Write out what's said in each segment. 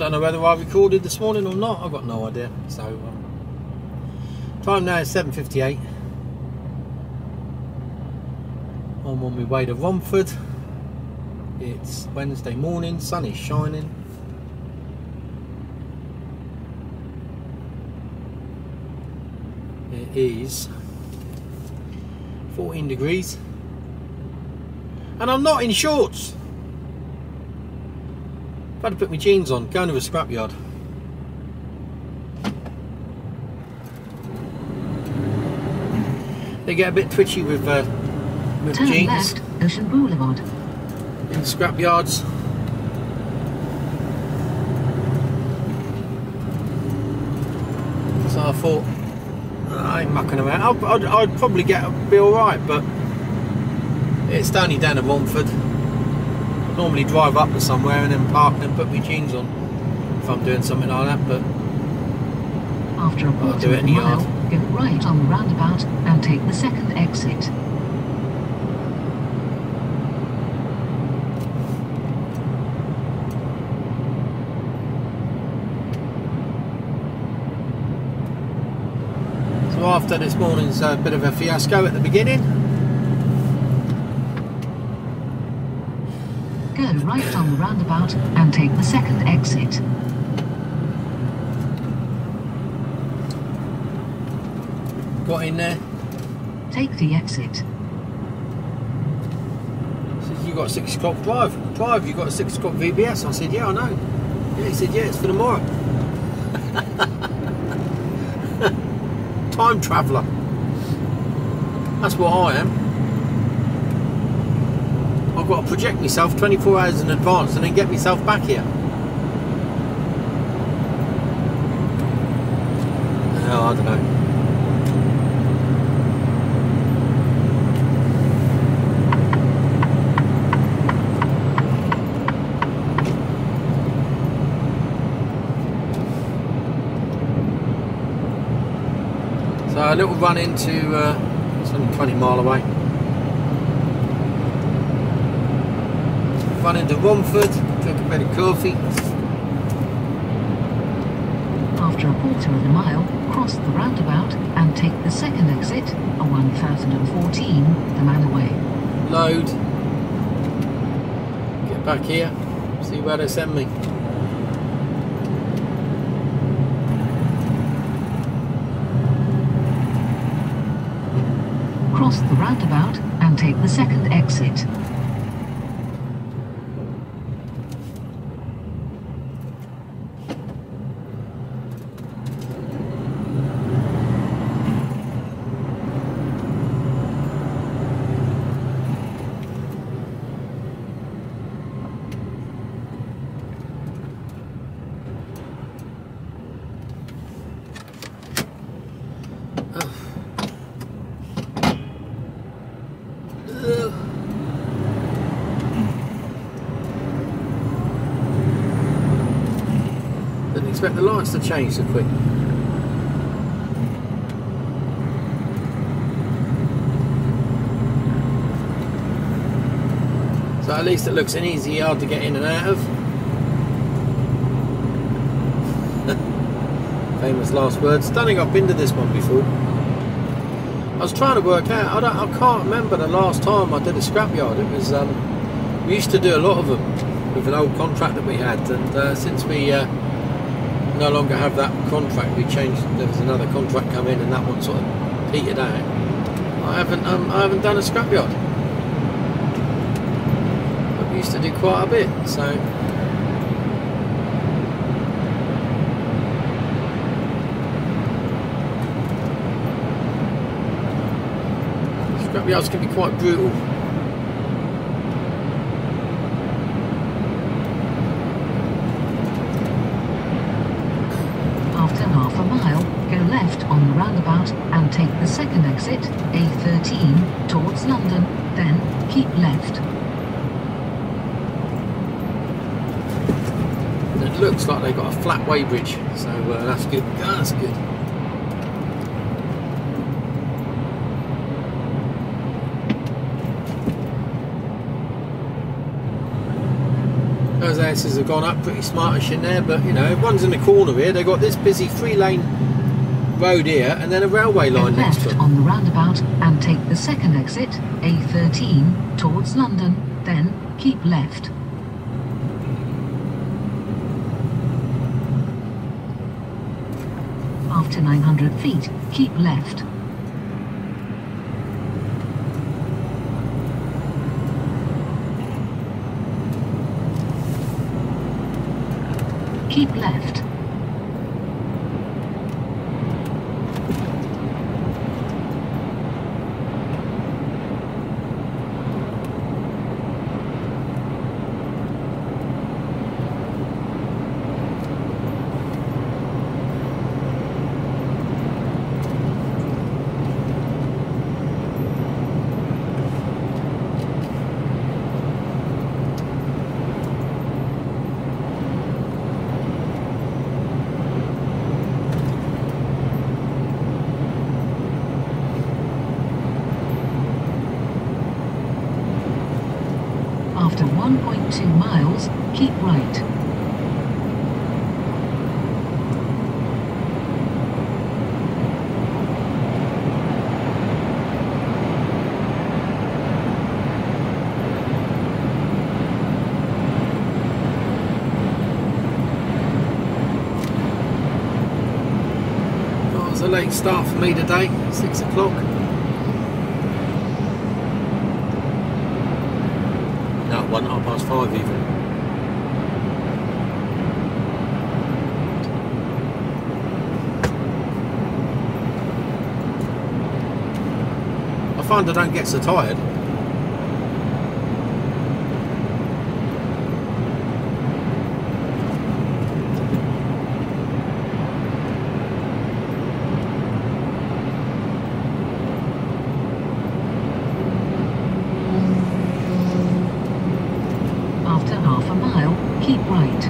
Don't know whether I recorded this morning or not. I've got no idea. So, um, time now is 7.58. I'm on my way to Romford. It's Wednesday morning, sun is shining. It is 14 degrees. And I'm not in shorts. I've had to put my jeans on, going to a scrapyard. They get a bit twitchy with, uh, with Turn jeans left, Ocean Boulevard. in scrapyards. So I thought, I ain't mucking around. I'd, I'd, I'd probably get be all right, but it's only down to Romford. I normally drive up to somewhere and then park and then put my jeans on if I'm doing something like that. But After a do quarter it of in a the mile, yard. go right on the roundabout and take the second exit. so after this morning's uh, bit of a fiasco at the beginning, right on the roundabout and take the second exit. got in there. Take the exit. says, you got a six o'clock drive. Drive, you got a six o'clock VBS. I said, yeah, I know. Yeah, he said, yeah, it's for tomorrow. Time traveller. That's what I am. Got to project myself 24 hours in advance and then get myself back here. Oh, I don't know. So a little run into, uh, it's only 20 mile away. Run into Romford, drink a bit of coffee. After a quarter of a mile, cross the roundabout and take the second exit, a 1014, the Manorway. load, get back here, see where they send me. Cross the roundabout and take the second exit. Ugh. Didn't expect the lights to change so quick. So at least it looks an easy yard to get in and out of. Famous last words. Think I've been to this one before. I was trying to work out. I, I can't remember the last time I did a scrapyard. It was um, we used to do a lot of them with an old contract that we had, and uh, since we uh, no longer have that contract, we changed. There was another contract come in, and that one sort of petered out. I haven't um, I haven't done a scrapyard, we used to do quite a bit. So scrapyards can be quite brutal. After half a mile, go left on the roundabout and take the second exit, A13, towards London, then keep left. It looks like they've got a flat weighbridge, so uh, that's good. That's good. Those ABSs have gone up pretty smartish in there, but you know, one's in the corner here. They've got this busy three lane road here and then a railway Go line next to left it. on the roundabout and take the second exit, A13, towards London, then keep left. After 900 feet, keep left. Keep left. After 1.2 miles, keep right. Oh, it's a late start for me today, six o'clock. No, one half past five even. I find I don't get so tired. After half a mile, keep right.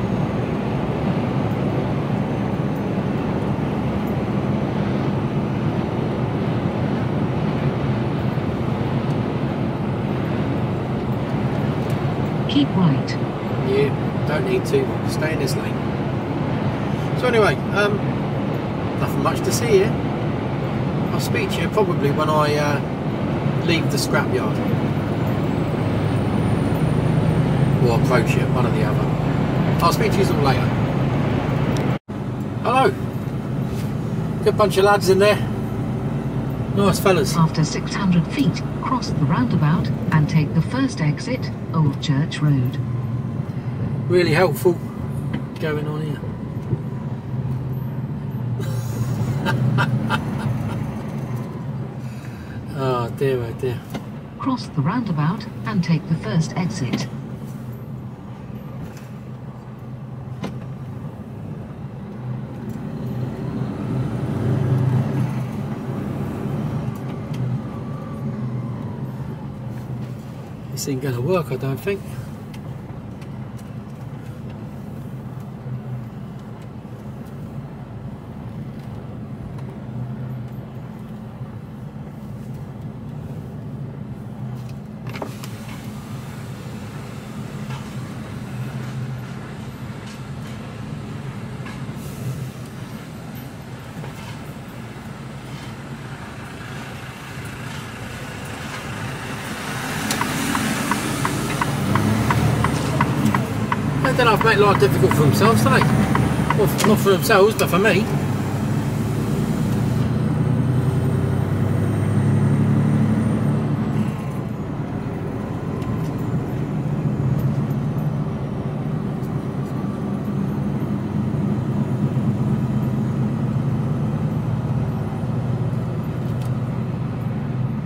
Keep right. Yeah, don't need to. Stay in this lane. So anyway, um, nothing much to see here. I'll speak to you probably when I uh, leave the scrapyard. Or approach it, one or the other. I'll speak to you some later. Hello. Good bunch of lads in there. Nice fellas. After 600 feet, cross the roundabout and take the first exit, Old Church Road. Really helpful going on here. oh dear, oh dear. Cross the roundabout and take the first exit. This ain't to work, I don't think. Life difficult for themselves, do they? Well, not for themselves, but for me.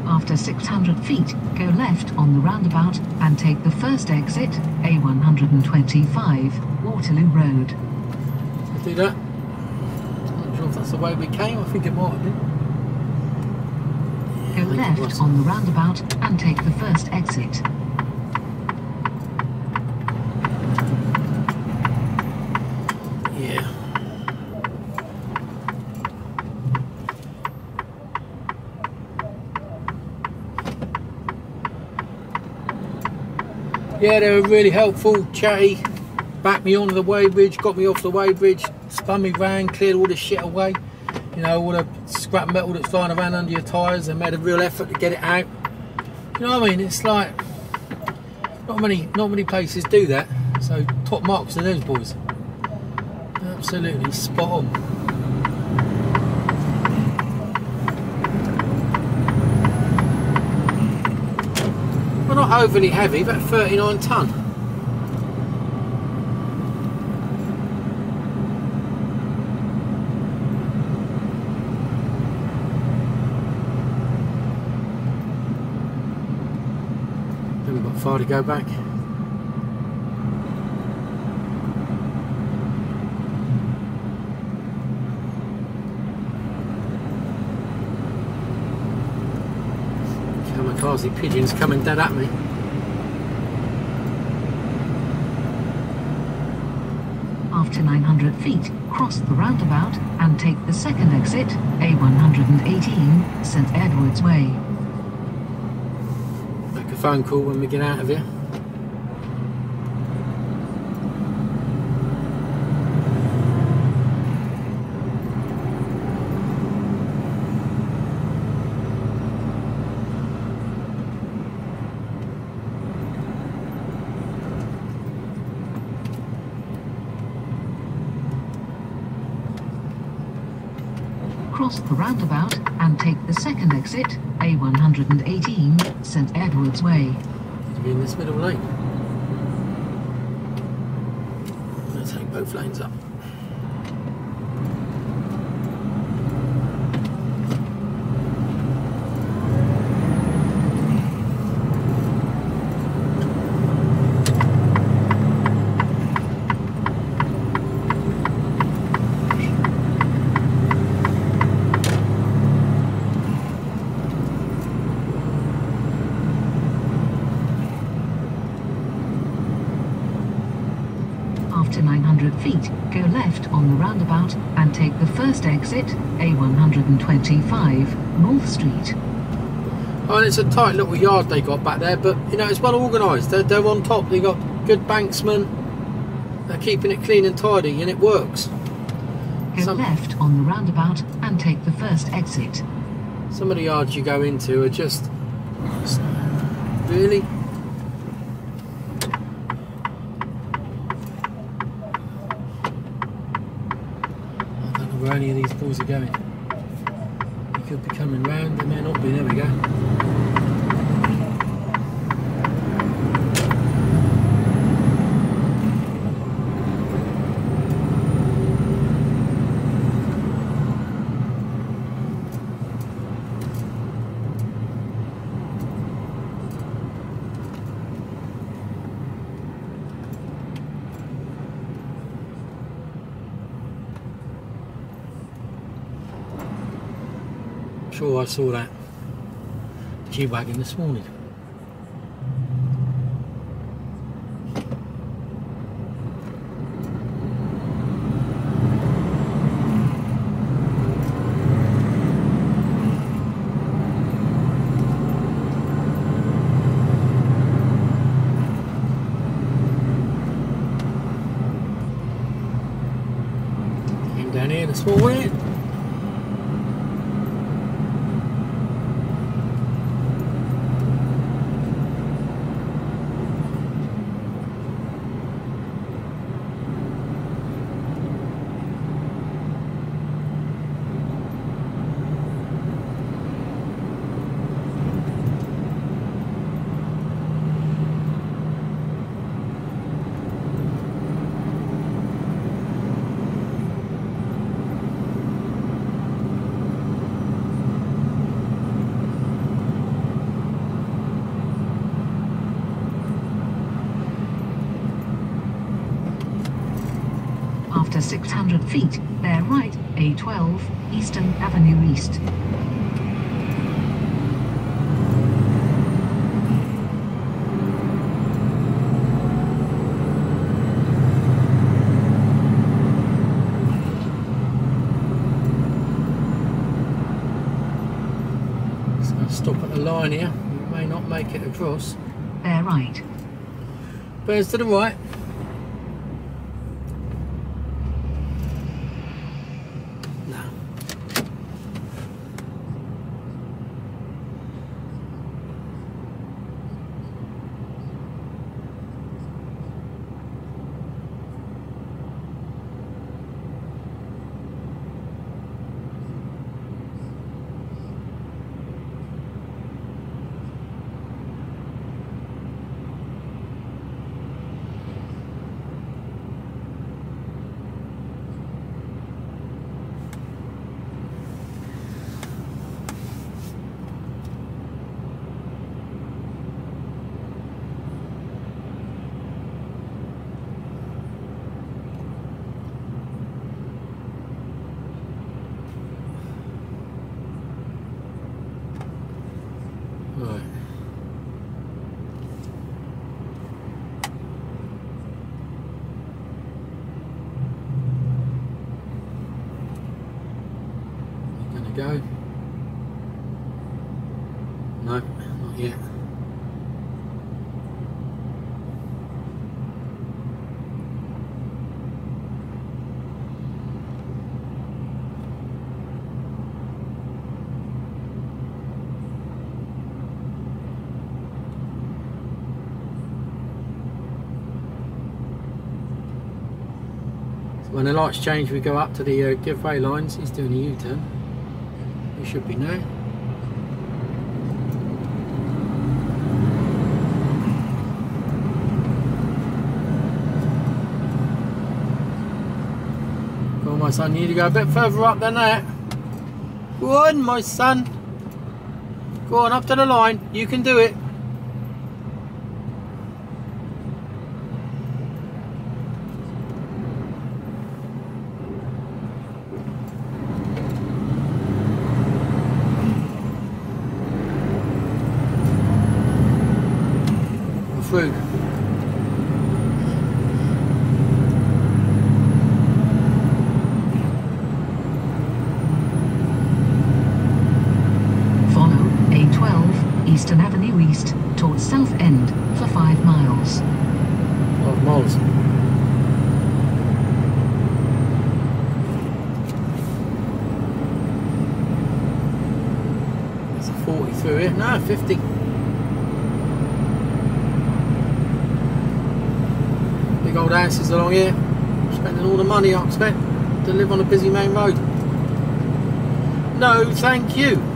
After 600 feet, go left on the roundabout and take the first exit, A125, Waterloo Road. Let's do that. I'm Not sure if that's the way we came. I think it might have been. Go I think it left on the roundabout and take the first exit. Yeah. Yeah, they were really helpful, chatty. backed me onto the weighbridge, got me off the weighbridge, spun me round, cleared all the shit away. You know, all the scrap metal that's flying around under your tyres and made a real effort to get it out. You know what I mean? It's like not many not many places do that. So top marks to those boys. Absolutely spot on. Not overly heavy, about 39 tonne. Then we've got far to go back. Kamikaze pigeons coming dead at me. After 900 feet, cross the roundabout and take the second exit, A118, St Edward's Way Make a phone call when we get out of here. Cross the roundabout and take the second exit, A118, St Edward's Way. To be in this middle lane. Let's take both lanes up. roundabout and take the first exit, A125, North Street. Oh, and it's a tight little yard they got back there, but you know, it's well organised. They're, they're on top, they got good banksmen, they're keeping it clean and tidy, and it works. Go some, left on the roundabout and take the first exit. Some of the yards you go into are just. Really? where boys are going. They could be coming round, they may not be, there we go. sure I saw that G-Wagon this morning. Came down here this morning. After 600 feet, bear right, A12, Eastern Avenue East. stop at the line here. We may not make it across. Bear right. Bears to the right. Change, we go up to the uh, giveaway lines. He's doing a U-turn. He should be now. On, my son. You need to go a bit further up than that. Go on, my son. Go on, up to the line. You can do it. Go through. Follow A12 Eastern Avenue East towards Southend for 5 miles. 12 miles. It's a 40 through here. No, 50. Big old houses along here. Spending all the money I expect to live on a busy main road. No, thank you.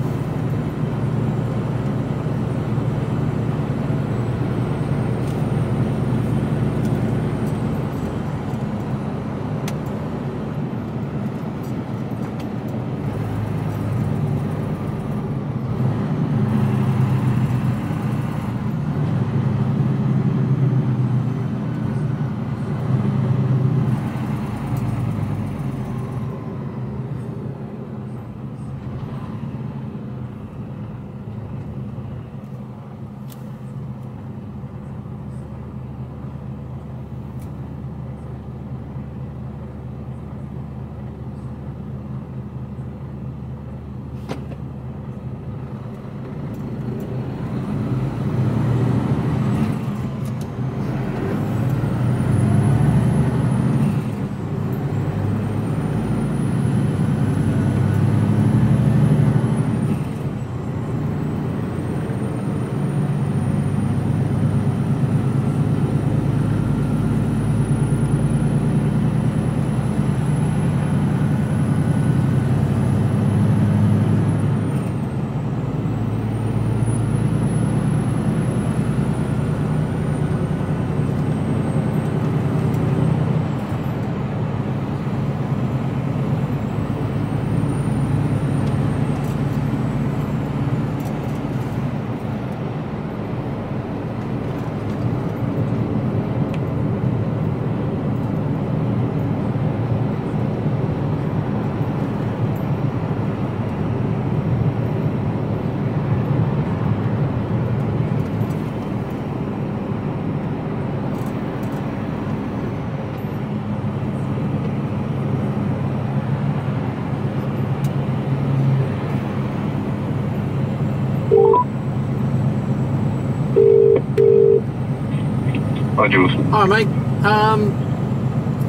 Hi, Jules. All right, mate. Um,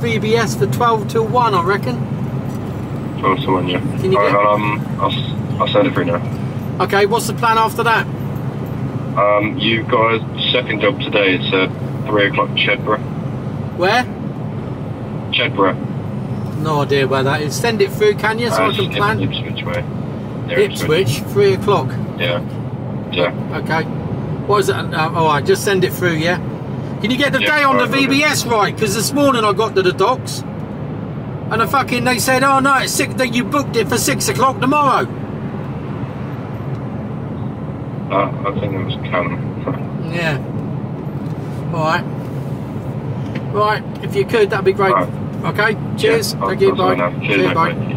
VBS for 12 till 1, I reckon. Oh, someone, yeah. Can you get- I'll, um, I'll, I'll send it through now. Okay, what's the plan after that? Um, you've got a second job today. It's at 3 o'clock, Chedburgh. Where? Chedburgh. No idea where that is. Send it through, can you, so Uh, I can it's plan? Ipswich way. Near Ipswich, 3 o'clock. Yeah. Yeah. Okay. What is it? Uh, all right, just send it through, yeah? Can you get the Yeah, day on the right. VBS right? Because this morning I got to the docks and the fucking they said, oh no, it's six, that you booked it for 6 o'clock tomorrow. Uh, I think it was Cam. Yeah. All right. Right, if you could, that'd be great. All Okay, cheers. Yeah, Thank you, bye. Cheers, See bye.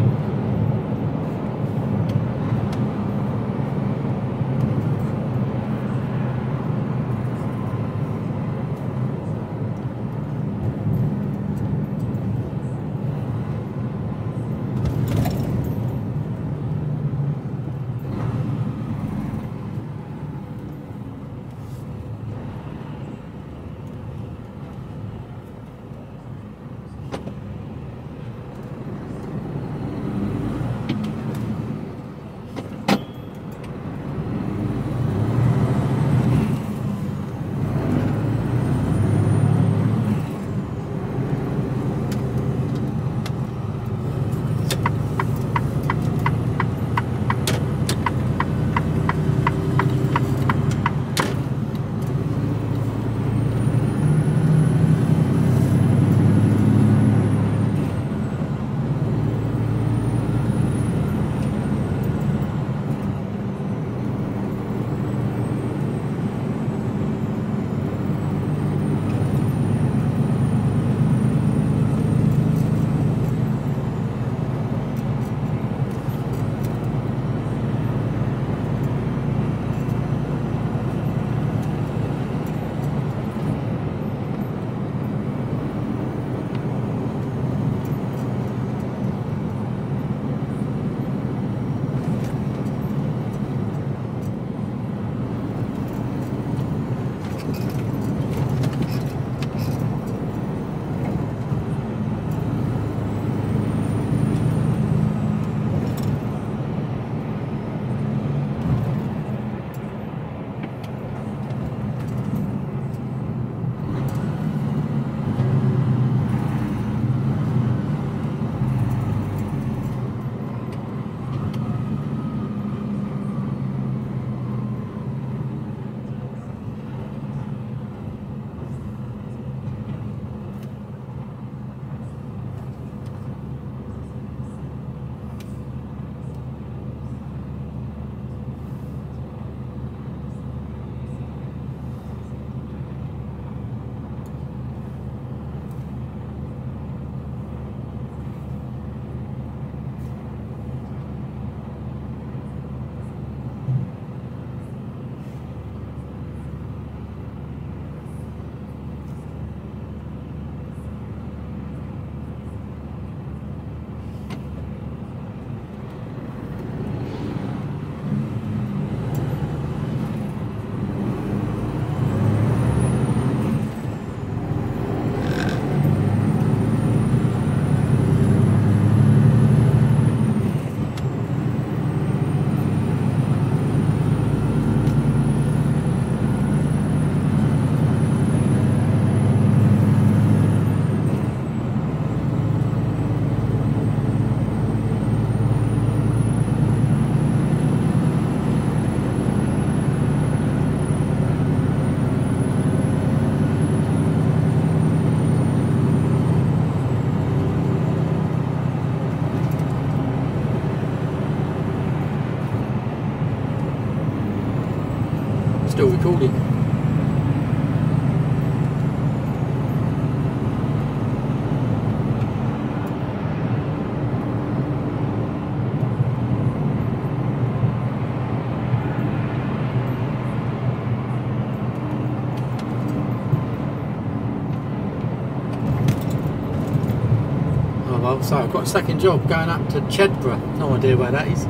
So I've got a second job going up to Chedburgh. No idea where that is.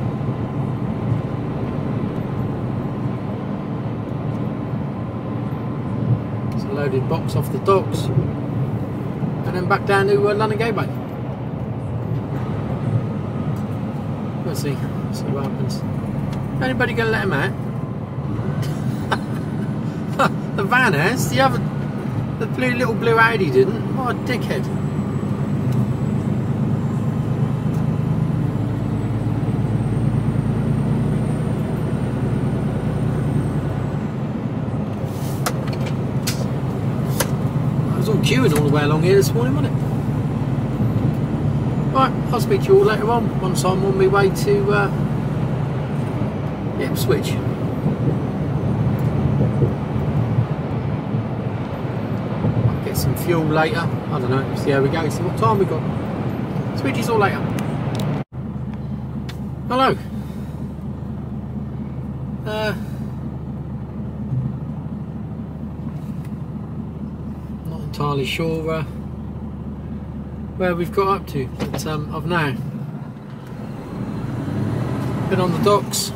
It's a loaded box off the docks. And then back down to uh, London Gateway. We'll see. See what happens. Anybody gonna let him out? the van has. The other, the blue little blue Audi didn't. What a dickhead. I was all queuing all the way along here this morning, wasn't it? Right, I'll speak to you all later on once I'm on my way to uh, Ipswich. I'll get some fuel later. I don't know, see how we go, see what time we got. Speak to you all later. Hello. Uh, not entirely sure uh, where we've got up to, but um, I've now been on the docks.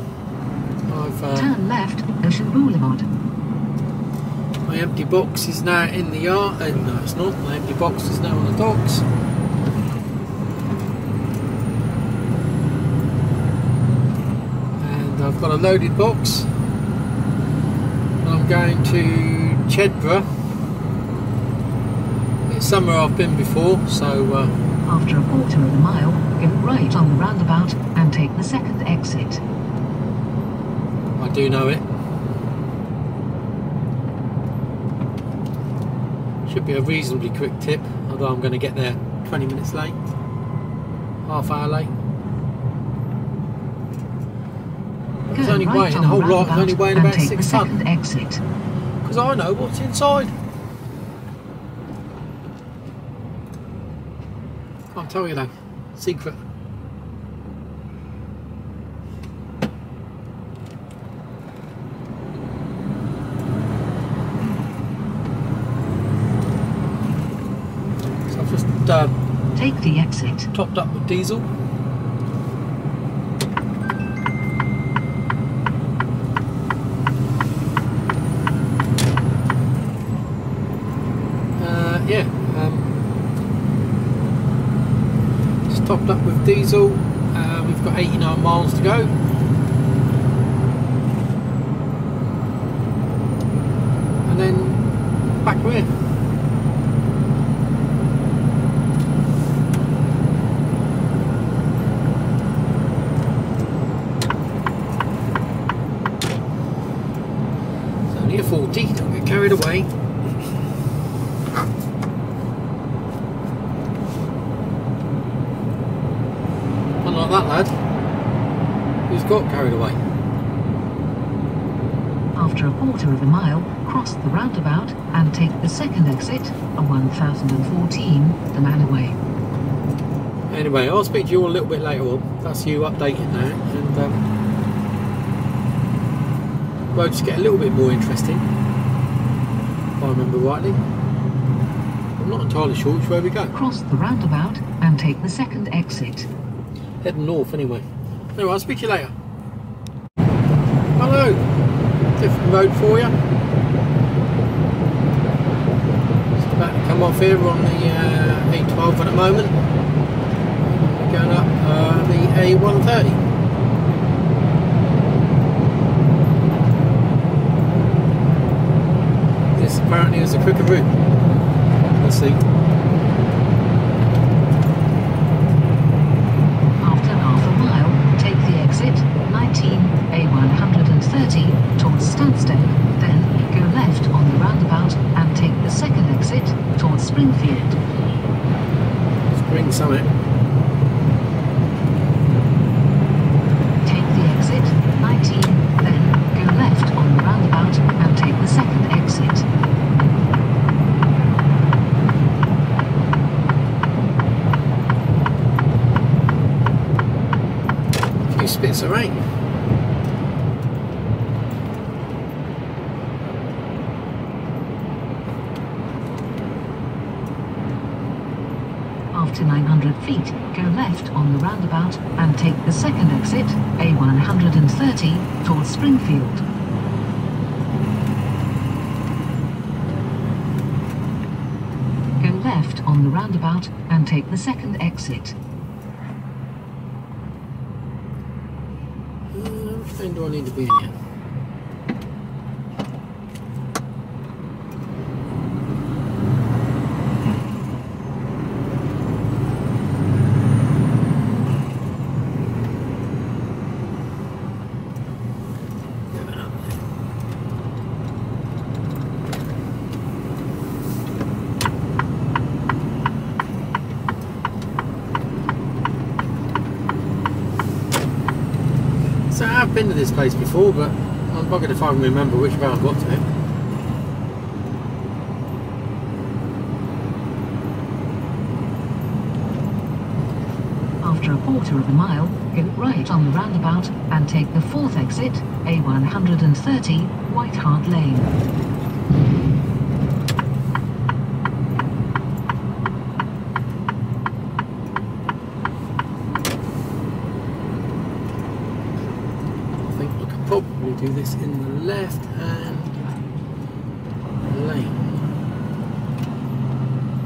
I've uh, Turn left, Ocean Boulevard. my empty box is now in the yard. Uh, no, it's not. My empty box is now on the docks. And I've got a loaded box. And I'm going to Chedburgh. It's somewhere I've been before, so uh, After a quarter of a mile, go right on the roundabout and take the second exit. I do know it. Should be a reasonably quick tip, although I'm going to get there 20 minutes late, half hour late. It's only right weighing on a whole the lot, only weighing about the six ton. second exit. Because I know what's inside. Can't tell you though. Secret. So I've just uh, Take the exit. topped up with diesel. Uh, yeah, um, just topped up with diesel. Uh, we've got 89 miles to go. And then back where? It's only a 40, don't get carried away. Unlike that lad, who's got carried away. After a quarter of a mile, cross the roundabout and take the second exit, a 1014, the Manorway. Anyway, I'll speak to you all a little bit later on. That's you updating now, and um, roads get a little bit more interesting. If I remember rightly. I'm not entirely sure which way we go. Cross the roundabout and take the second exit. Heading north anyway. Anyway, I'll speak to you later. Hello. Different road for you. Just about to come off here on the uh, A12 at the moment. oui. Take the second exit. Uh, which lane do I need to be in here? So I've been to this place before, but I'm buggered if I can remember which way I've got to it. After a quarter of a mile, go right on the roundabout and take the fourth exit, A130, White Hart Lane. I think I could probably do this in the left hand lane.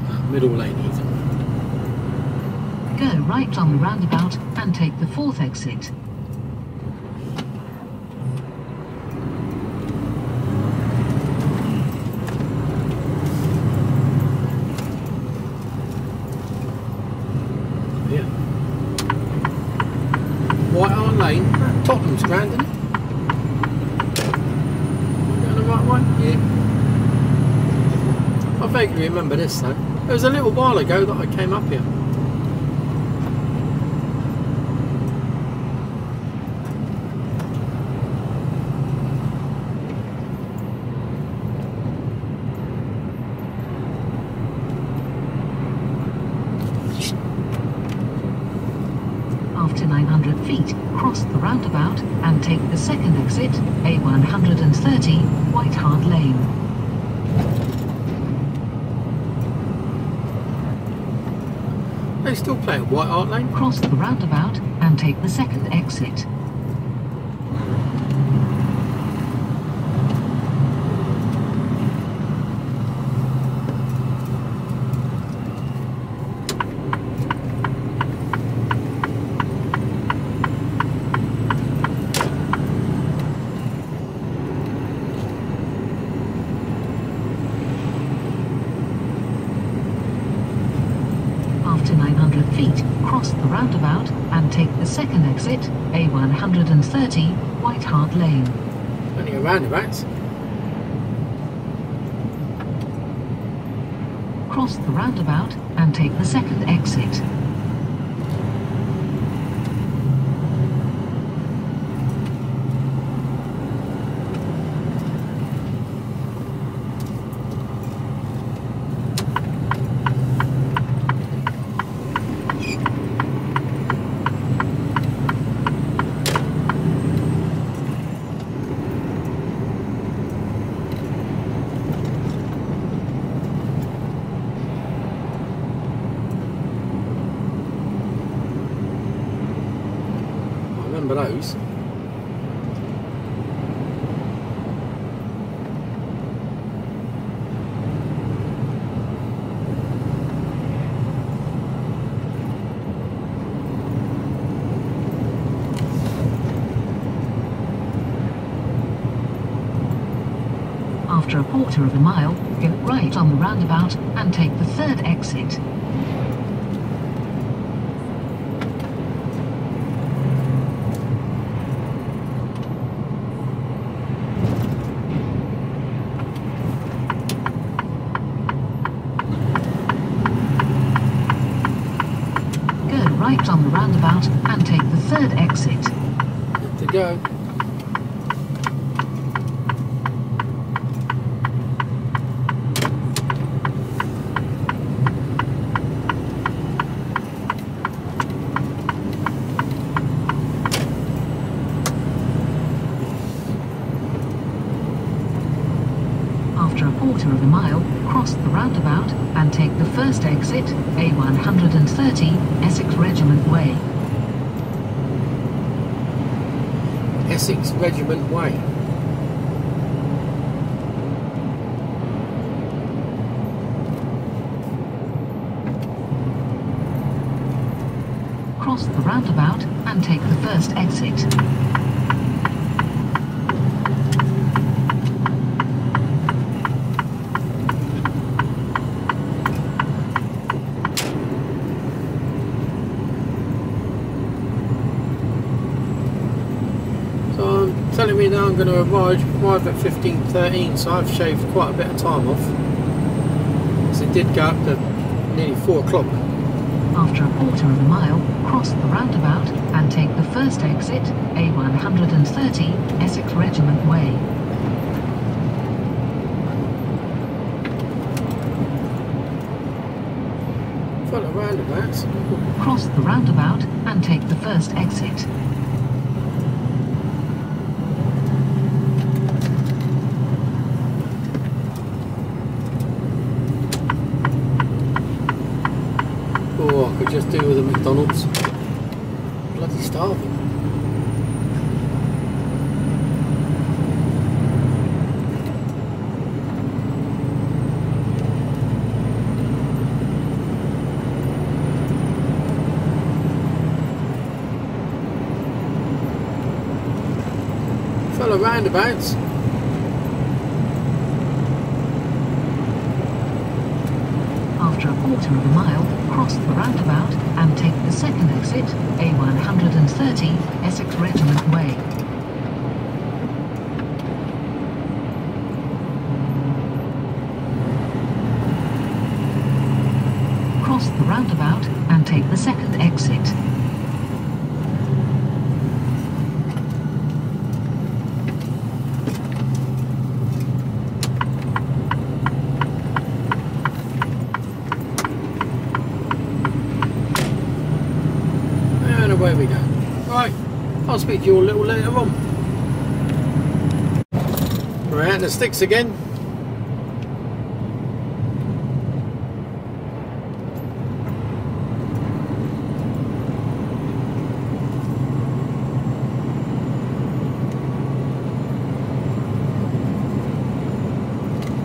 Uh, middle lane even. Go right on the roundabout and take the fourth exit. Yeah. White Hart Lane. Tottenham's grand, isn't it? Going the right way? Yeah. I vaguely remember this though. It was a little while ago that I came up here. After 900 feet, cross the roundabout and take the second exit, A130, White Hart Lane. They still play at White Hart Lane. Cross the roundabout and take the second exit. After 900 feet, cross the roundabout and take the second exit, A130, White Hart Lane. A roundabouts. Cross the roundabout and take the second exit. I remember those. After a quarter of a mile, go right on the roundabout and take the third exit. Go right on the roundabout and take the third exit. Good to go. After a quarter of a mile, cross the roundabout and take the first exit, A130, Essex Regiment Way. Essex Regiment Way. Cross the roundabout and take the first exit. So I'm telling me now I'm going to arrive, arrive at 15.13, so I've shaved quite a bit of time off. Because it did go up to nearly 4 o'clock. After a quarter of a mile, cross the roundabout and take the first exit, A130, Essex Regiment Way. Full of roundabouts. Cross the roundabout and take the first exit. Oh, I could just do with a McDonald's. Bloody starving. Full of roundabouts. After a quarter of a mile, cross the roundabout second exit, A130, Essex Regiment Way. Cross the roundabout and take the second exit. And away we go. Right, I'll speak to you a little later on. Right, and the sticks again.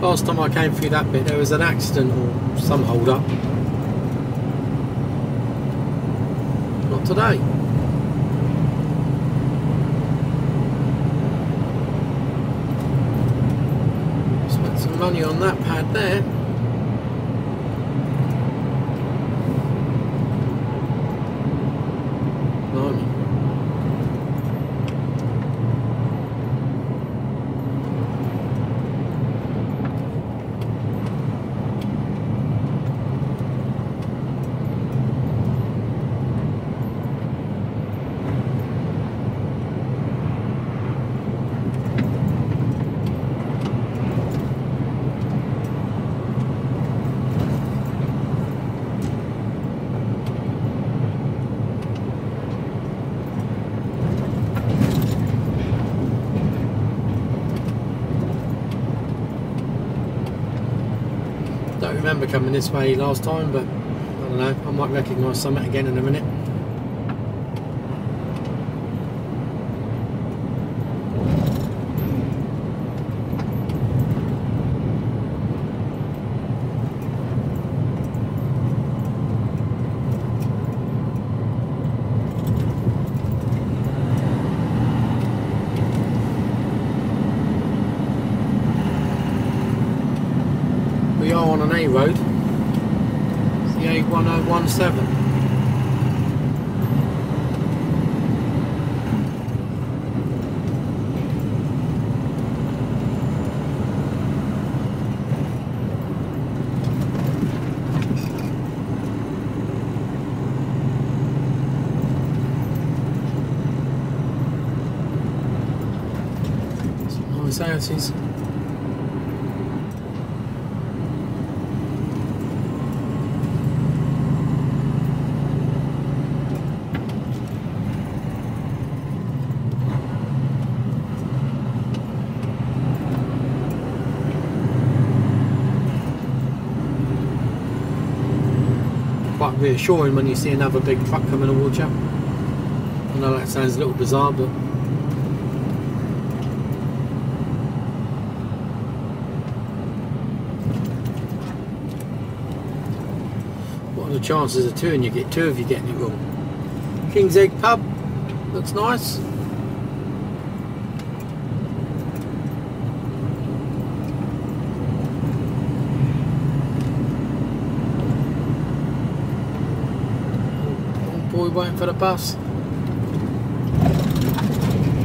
Last time I came through that bit, there was an accident or some hold up. Not today. Spent some money on that pad there. Blimey. Don't remember coming this way last time, but I don't know. I might recognise something again in a minute. Quite reassuring when you see another big truck coming towards you. I know that sounds a little bizarre, but the chances of two and you get two if you're getting it wrong? King's Egg Pub looks nice. Boy waiting for the bus.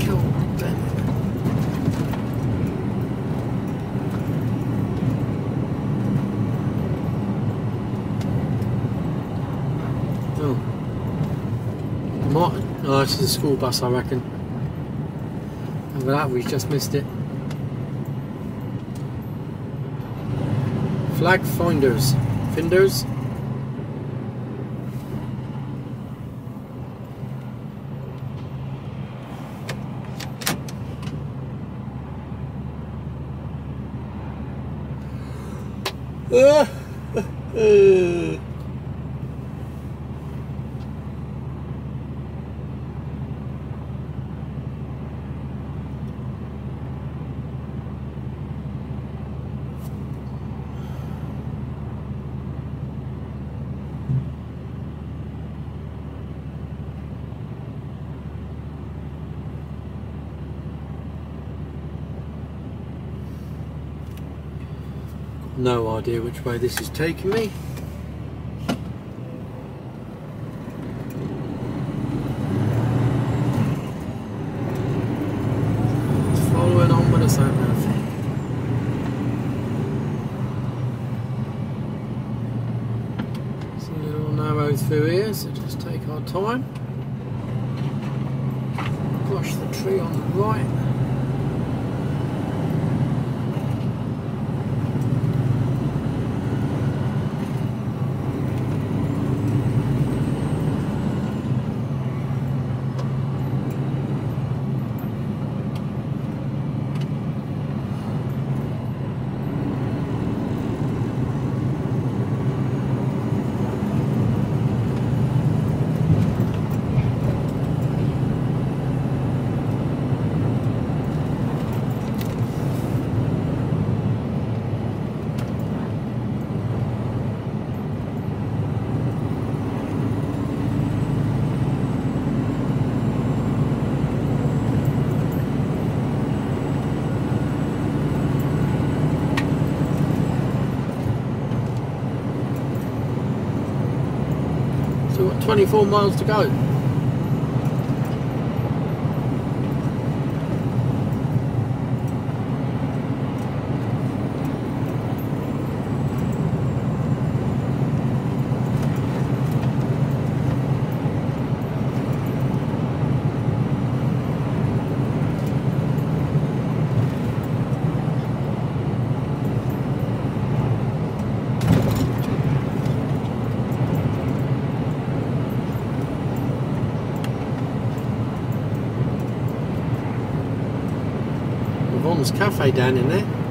God damn it. Oh. Might, is a school bus, I reckon. And with that, we've just missed it. Flag finders. Finders? Ah! Uh. No idea which way this is taking me. Following on with us, that. It's a little narrow through here, so just take our time. Brush the tree on the right. So we've got 24 miles to go. Yvonne's Cafe down in there.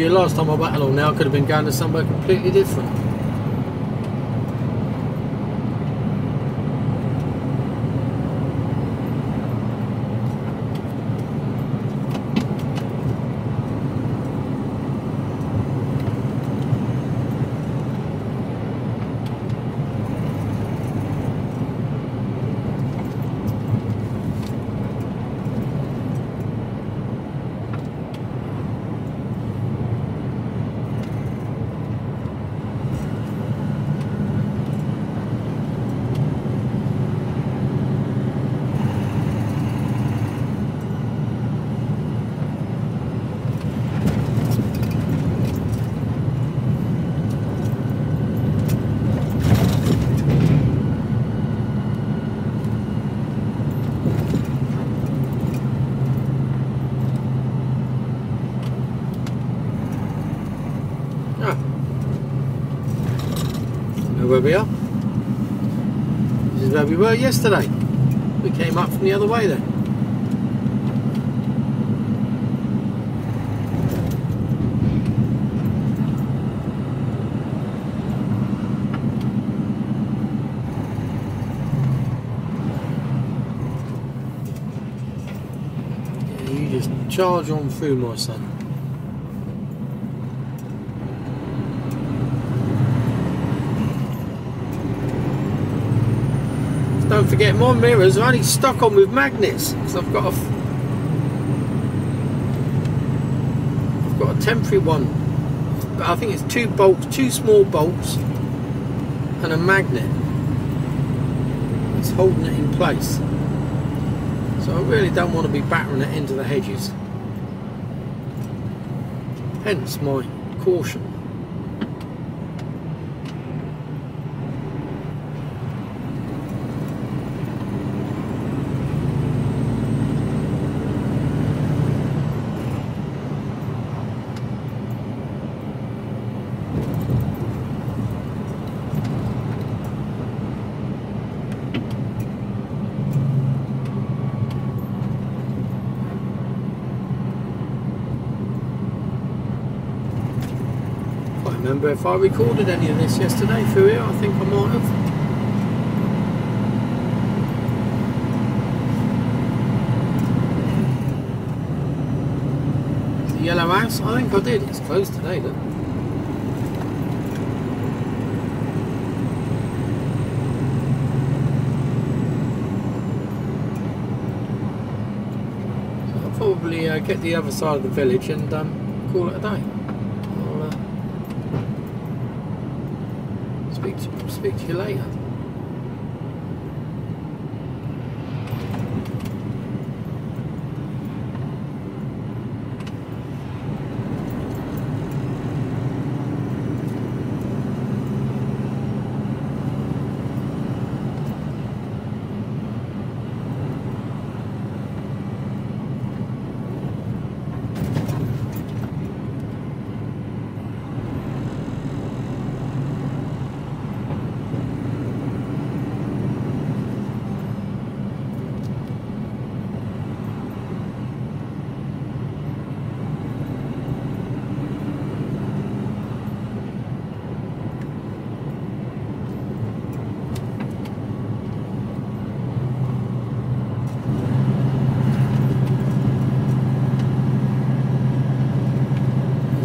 Mind you, last time I along now, I could have been going to somewhere completely different. Were yesterday. We came up from the other way then. Yeah, you just charge on through, my son. Forget, my mirrors are only stuck on with magnets because I've got a, I've got a temporary one. But I think it's two bolts, two small bolts, and a magnet. It's holding it in place. So I really don't want to be battering it into the hedges. Hence my caution. can't remember if I recorded any of this yesterday through here. I think I might have. The Yellow House? I think I did. It's closed today. So I'll probably uh, get the other side of the village and um, call it a day. I'll, uh, Speak to, speak to you later.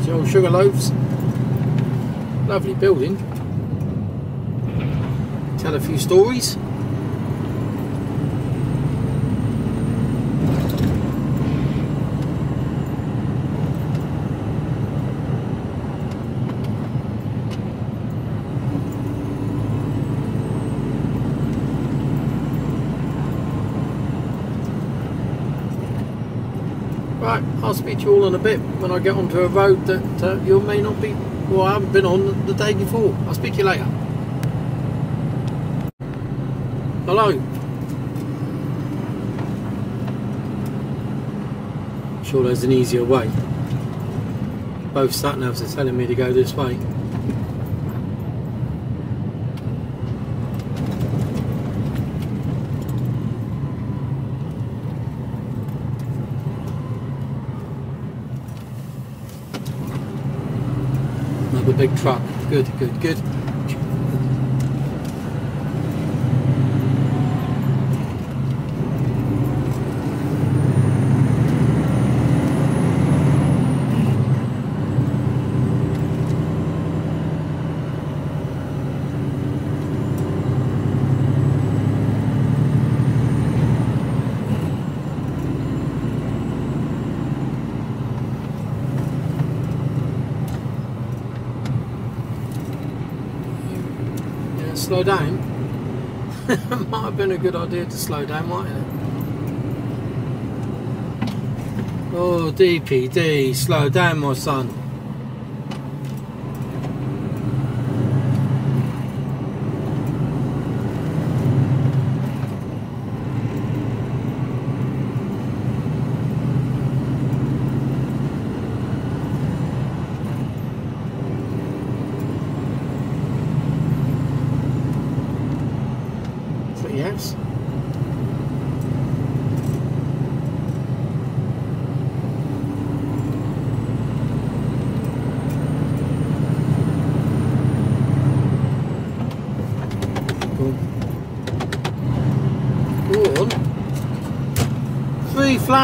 There's the old sugar loaves. Lovely building. Tell a few stories. Right, I'll speak to you all in a bit when I get onto a road that uh, you may not be, or I haven't been on the day before. I'll speak to you later. Hello. Sure, there's an easier way. Both sat navs are telling me to go this way. Another big truck. Good, good, good. Yeah, slow down. Might have been a good idea to slow down, mightn't it? Oh, DPD, slow down, my son.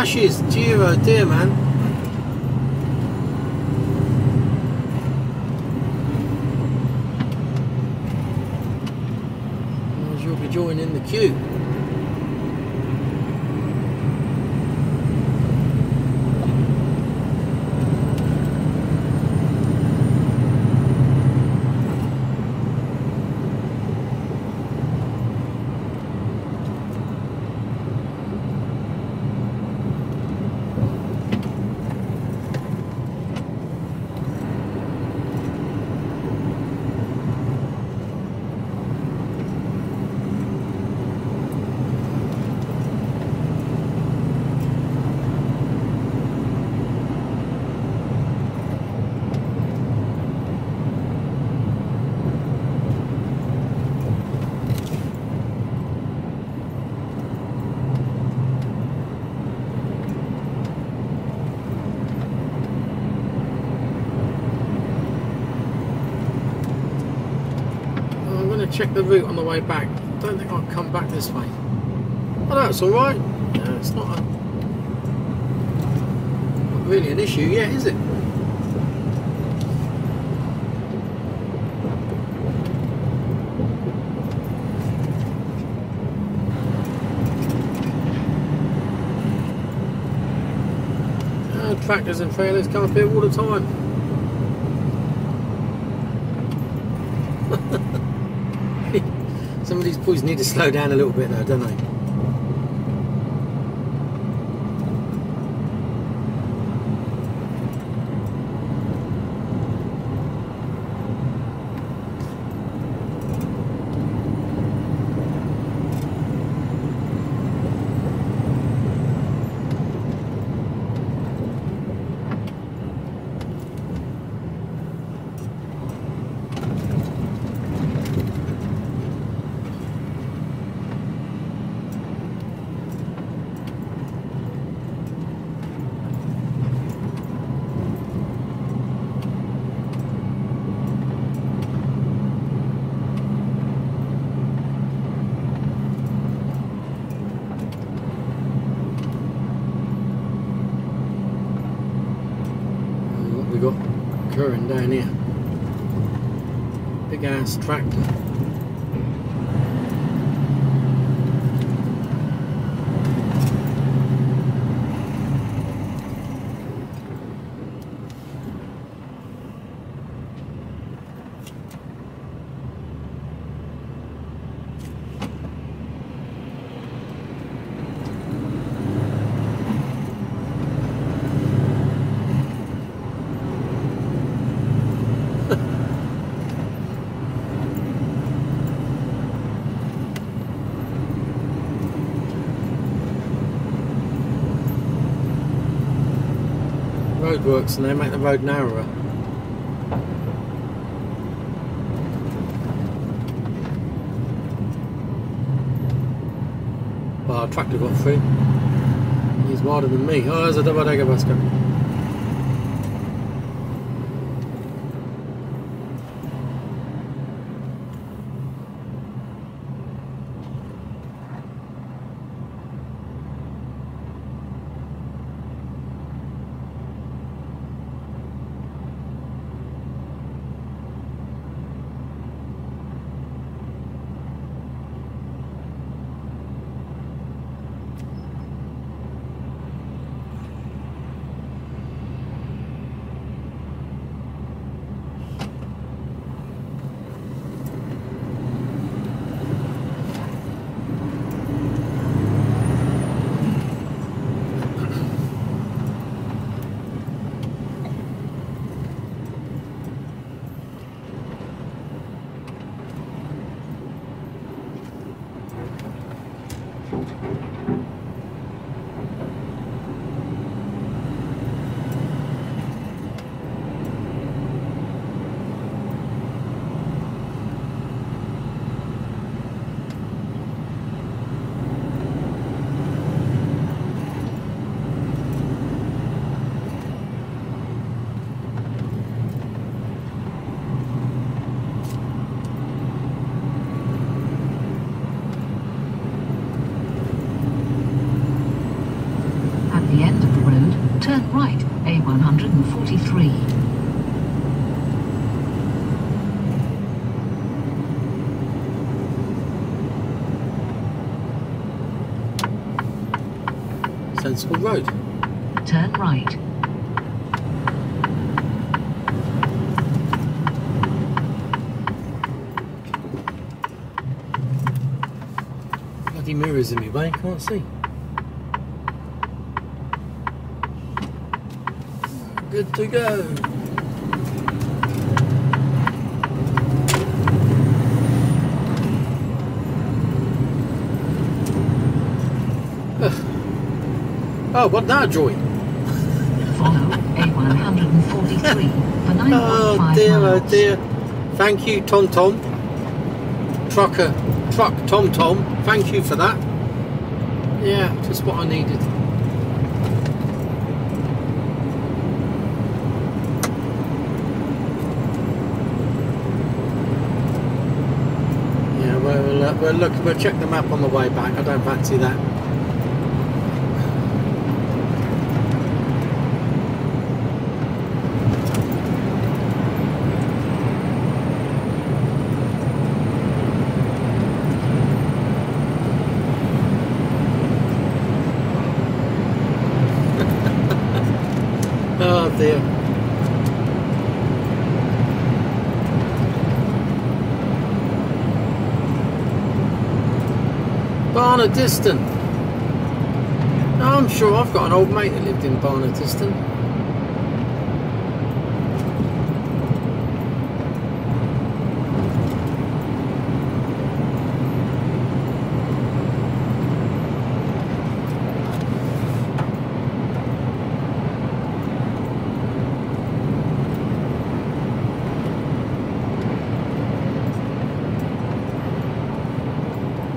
Flashes. Dear, oh dear, man. Otherwise You'll be joining the queue. Oh, I'm going to check the route on the way back. don't think I'll come back this way. Oh, that's alright. Yeah, it's not, a, not really an issue yet, is it? Uh, tractors and trailers come up here all the time. Boys need to slow down a little bit though, don't they? And what we got occurring down here? Big ass tractor. Roadworks and they make the road narrower. Well, a tractor got through. He's wider than me. Oh, there's a double decker bus coming. Sensible road. Turn right. Bloody mirrors in me way, can't see. Good to go. Oh, what now, Joy? Follow A143 for 9.5 Oh dear, oh dear. Thank you, Tom Tom. Trucker, truck Tom Tom. Thank you for that. Yeah, just what I needed. Yeah, we'll, uh, we'll look. We'll check the map on the way back. I don't fancy that. Oh dear. I'm sure I've got an old mate that lived in Barnardiston.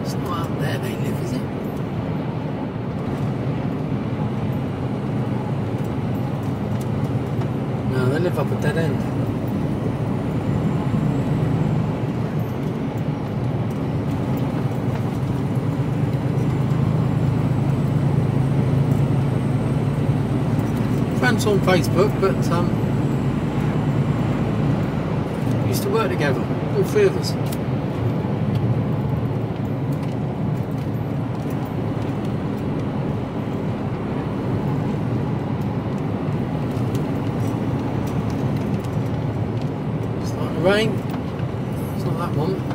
It's not up there they live, is it? No, they live up a dead end. Friends on Facebook, but um, used to work together, all three of us. Starting to rain. It's not that one.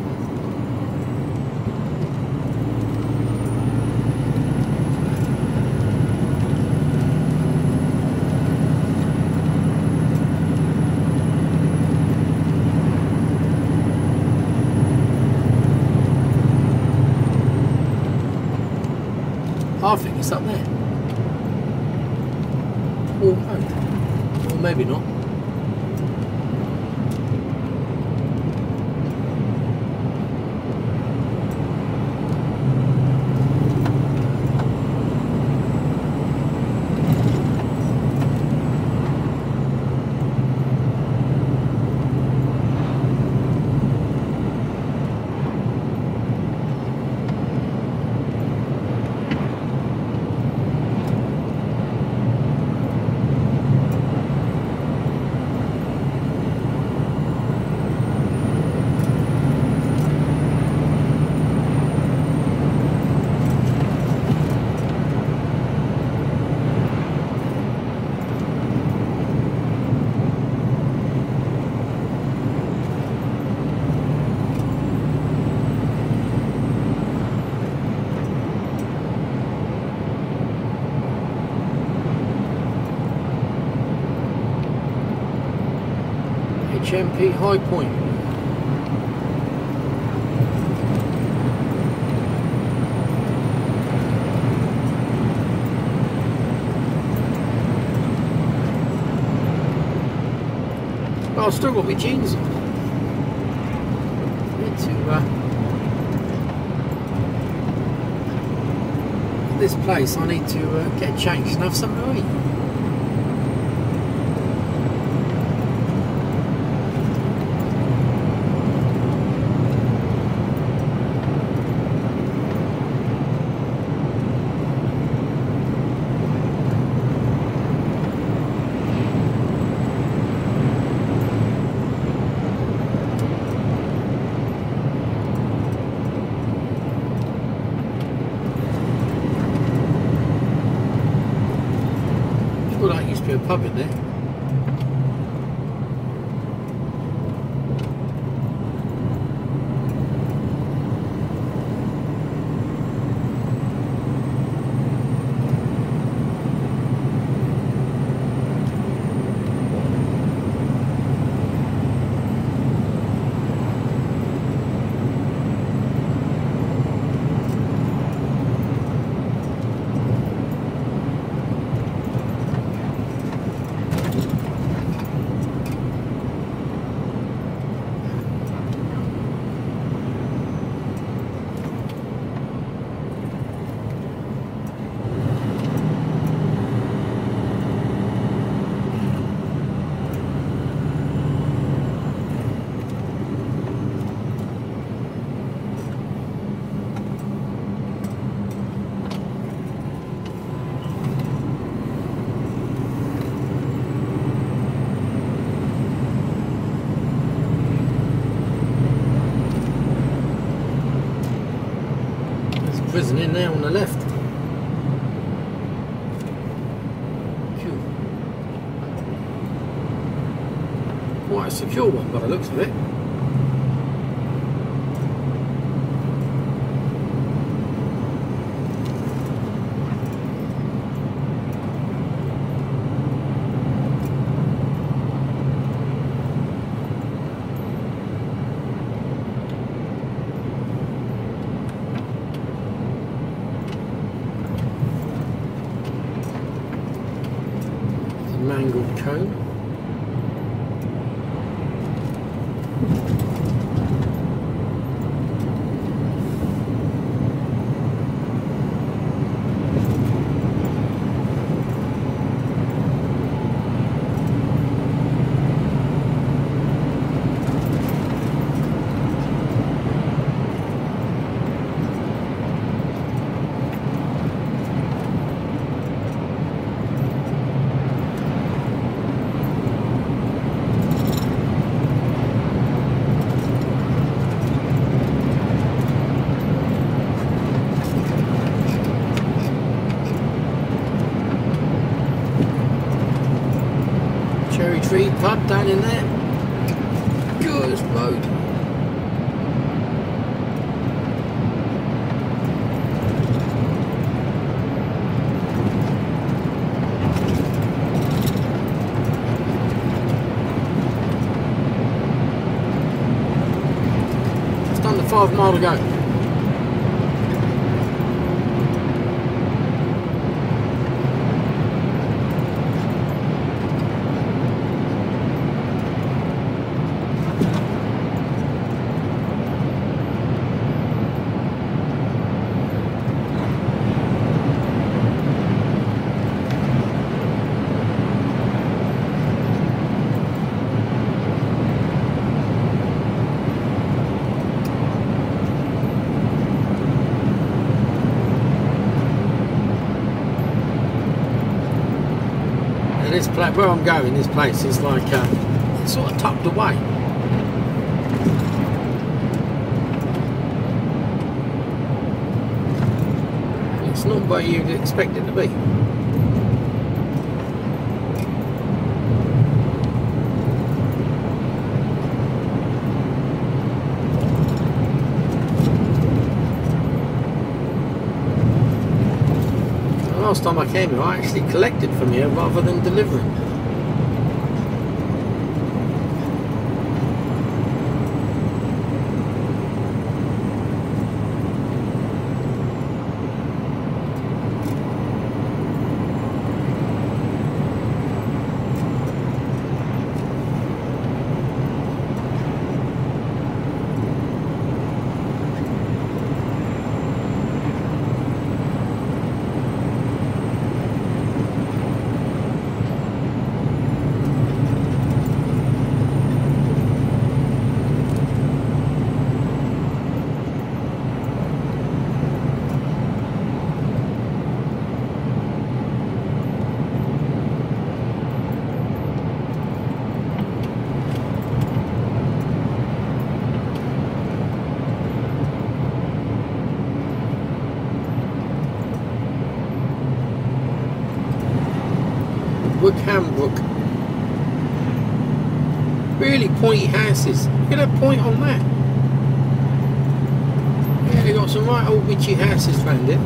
I think it's up there. Or, or maybe not. HMP Highpoint. Well, I've still got my jeans on. Need to uh, this place. I need to uh, get changed and have something to eat. Pub in in there on the left. Quite a secure one by the looks of it. Where I'm going, this place is like uh, sort of tucked away. It's not where you'd expect it to be. Last time I came here, I actually collected from here rather than delivering. Point on that. Yeah, they got some right old witchy houses around it.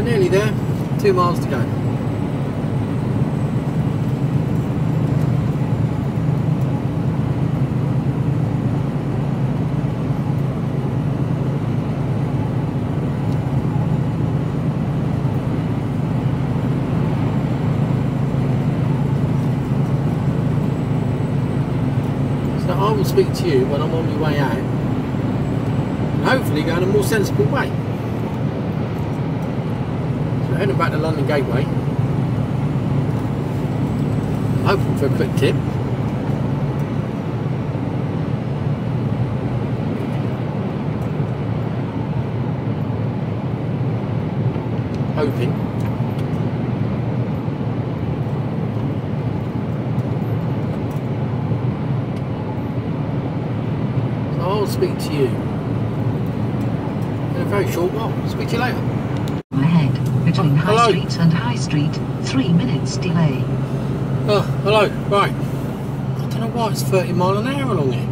We're nearly there. Two miles to go. So I will speak to you when I'm on my way out. And hopefully go in a more sensible way. Heading back to London Gateway. Hoping for a quick tip. Hoping. So I'll speak to you in a very short while. Speak to you later. Ahead, between High Hello. Street and High Street, three minutes delay. Oh, hello. Right. I don't know why it's 30 mile an hour along here.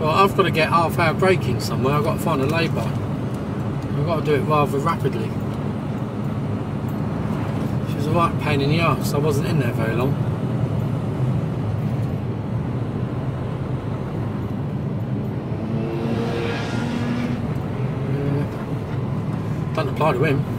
Well, I've got to get half hour braking somewhere. I've got to find a lay-by. I've got to do it rather rapidly. She was a right pain in the arse. I wasn't in there very long. Doesn't apply to him.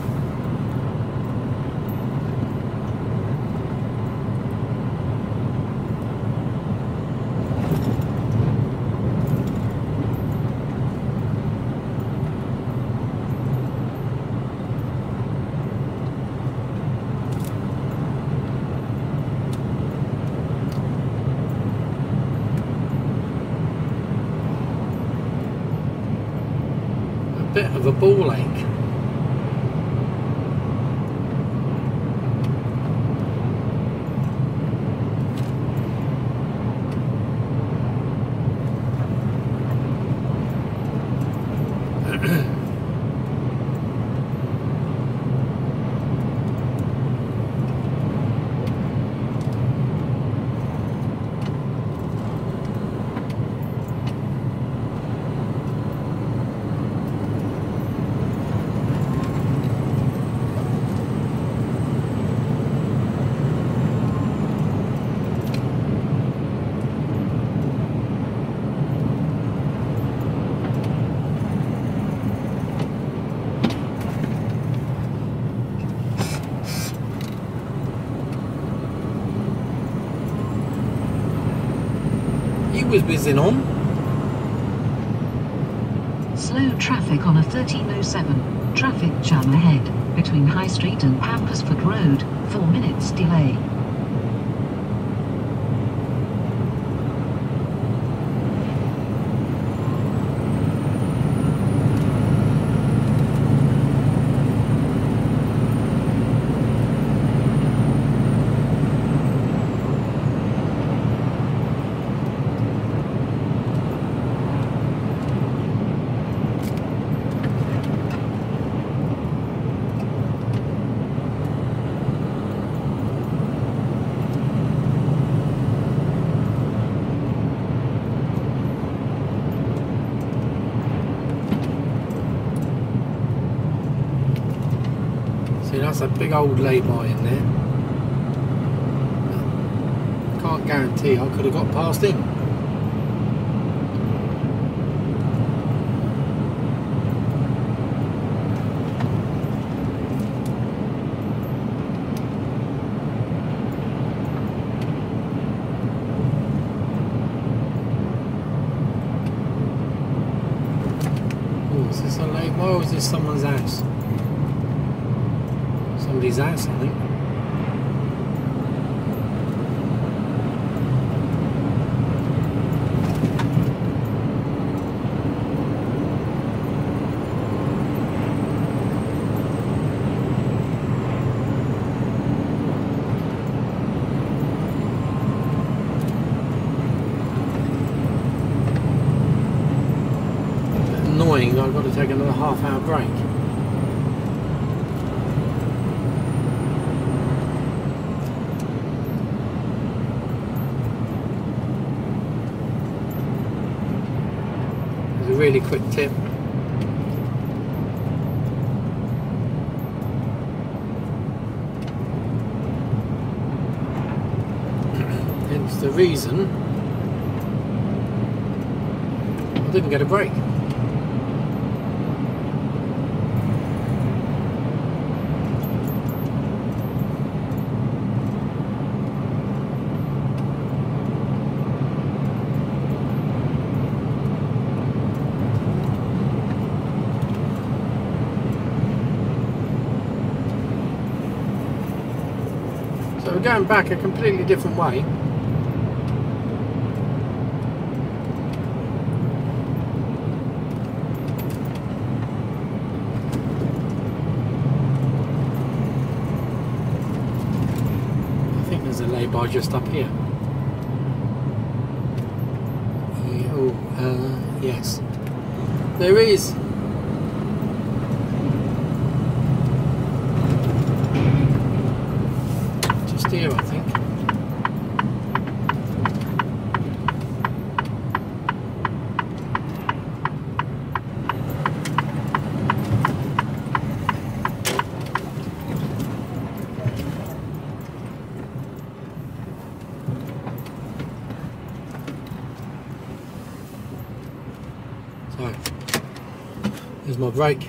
Whizzing on. Slow traffic on a 1307. Traffic jam ahead between High Street and Pampisford Road. 4 minutes delay. See, that's a big old lay-by in there. Can't guarantee I could have got past him. Oh, is this a lay-by or is this someone's house? Somebody's house, I think. Take another half hour break. It's a really quick tip. Hence the reason I didn't get a break. So we're going back a completely different way. I think there's a lay-by just up here. Yeah, Oh, uh, yes. There is. Just here, I think. So, here's my brake.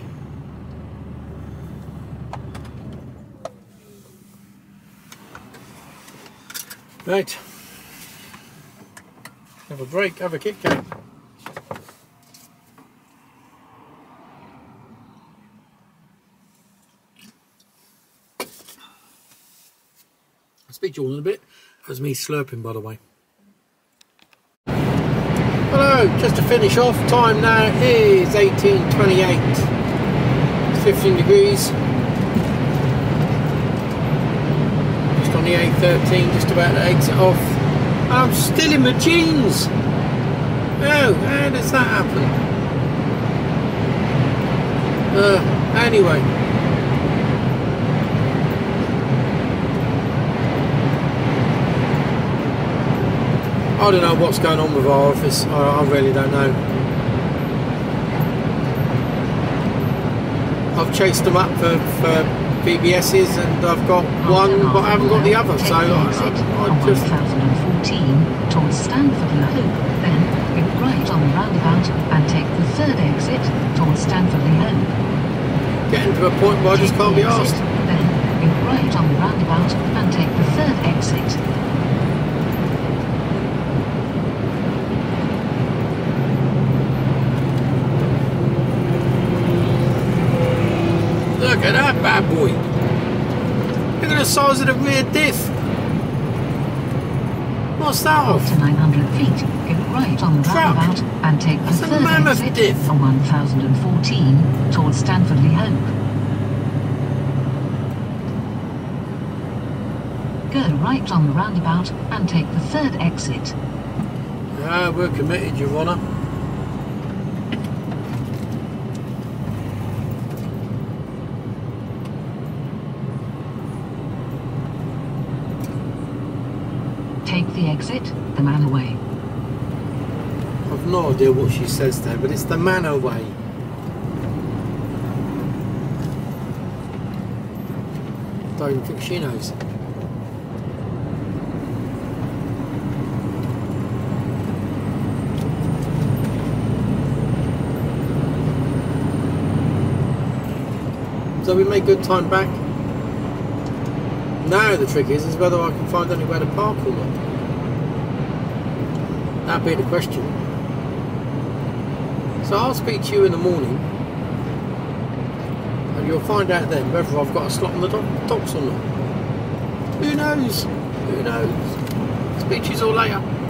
Right. Have a break, have a Kit Kat. Eh? I'll speak to you all in a bit. That was me slurping, by the way. Hello, just to finish off, time now is 18.28. 15 degrees. Just on the A13, just about to exit off. I'm still in my jeans. Oh, how does that happen? Uh, anyway. I don't know what's going on with our office. I, I really don't know. I've chased them up for, for BBSs and I've got one, but I haven't got the other. So I, I, I just 1014 towards Stanford Le Hope, then go right on the roundabout and take the third exit towards Stanford Le Hope. getting to a point where I just can't be asked. Then go right on the roundabout and take the third exit. at that bad boy. Look at the size of the rear diff. What's that of? After 900 feet, go right on the roundabout and take the That's a third mammoth exit diff. on 1014 towards Stanford Le Hope. Go right on the roundabout and take the third exit. Ah, we're committed, Your Honour. Take the exit, the Manor I've no idea what she says there, but it's the Manorway. Don't think she knows. So we made good time back. Now the trick is, is whether I can find anywhere to park or not. That'd be the question. So I'll speak to you in the morning, and you'll find out then whether I've got a slot on the dock- docks or not. Who knows? Who knows? You all later.